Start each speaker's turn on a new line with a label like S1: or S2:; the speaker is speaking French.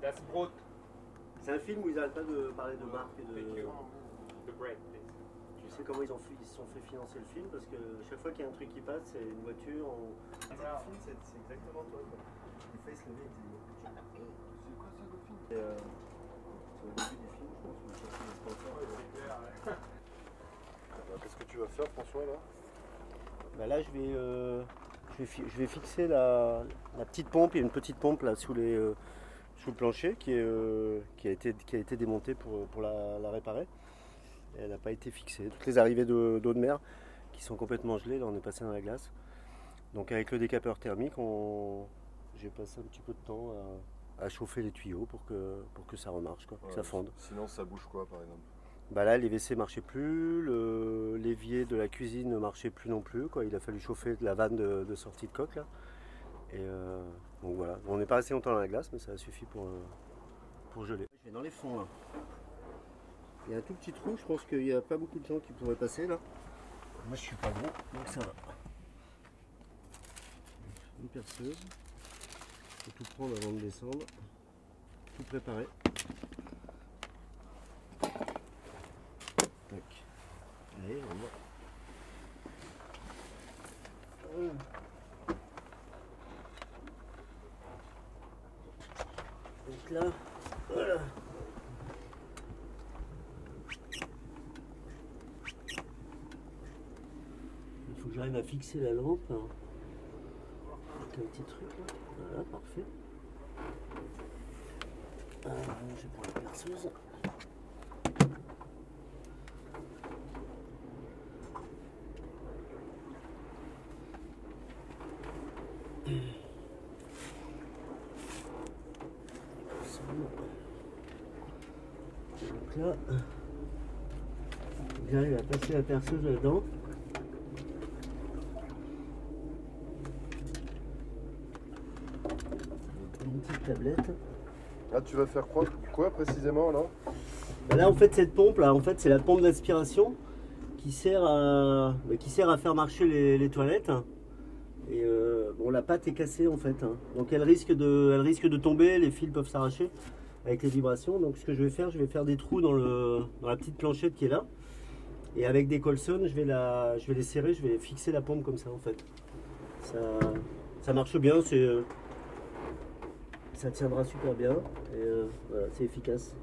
S1: Das Brot.
S2: C'est un film où ils n'arrêtent pas de parler de marque et de.
S1: The bread, please.
S2: Tu sais comment ils, ont fait- ils se sont fait financer le film Parce que chaque fois qu'il y a un truc qui passe, c'est une voiture. On...
S1: Ah.
S2: c'est exactement toi. Quoi. Il fait se lever et
S3: C'est quoi ça le film?
S2: Euh, C'est au début du film, je pense, où des sponsors.
S1: Clair, ouais.
S3: Alors, Qu'est-ce que tu vas faire François là?
S2: Bah là, je vais, euh, je vais, fi- je vais fixer la, la petite pompe. Il y a une petite pompe là sous, les, euh, sous le plancher qui, est, euh, qui, a, été, qui a été démontée pour, pour la, la réparer. Et elle n'a pas été fixée. Toutes les arrivées de- d'eau de, mer qui sont complètement gelées, là on est passé dans la glace. Donc avec le décapeur thermique, on... j'ai passé un petit peu de temps à, à chauffer les tuyaux pour que, pour que ça remarche, quoi, que ça fonde.
S3: Sinon ça bouge quoi par exemple?
S2: Bah là, les WC marchaient plus, l'évier de la cuisine ne marchait plus non plus. Quoi. Il a fallu chauffer la vanne de, de sortie de coque. Là. Et euh, donc voilà, on n'est pas resté longtemps dans la glace, mais ça a suffi pour, euh, pour geler. Je vais dans les fonds. là. Il y a un tout petit trou, je pense qu'il n'y a pas beaucoup de gens qui pourraient passer là. Moi je suis pas gros, donc ça va. Une perceuse. Faut tout prendre avant de descendre. Tout préparer. Tac. Allez, on va. Donc là, voilà. Il faut que j'arrive à fixer la lampe. hein. Avec un petit truc là. Voilà, parfait. Ah, je vais la perceuse. Donc là, j'arrive à passer la perceuse là-dedans. Une petite tablette.
S3: Ah tu vas faire quoi, quoi précisément là?
S2: Bah là en fait cette pompe là, en fait c'est la pompe d'aspiration qui sert à bah, qui sert à faire marcher les, les toilettes. Et euh, bon la pâte est cassée en fait, hein. donc elle risque de tomber, les fils peuvent s'arracher avec les vibrations. Donc ce que je vais faire, je vais faire des trous dans la petite planchette qui est là. Et avec des colsons, je vais les serrer, je vais fixer la pompe comme ça en fait. Ça marche bien, euh, ça tiendra super bien euh, c'est efficace.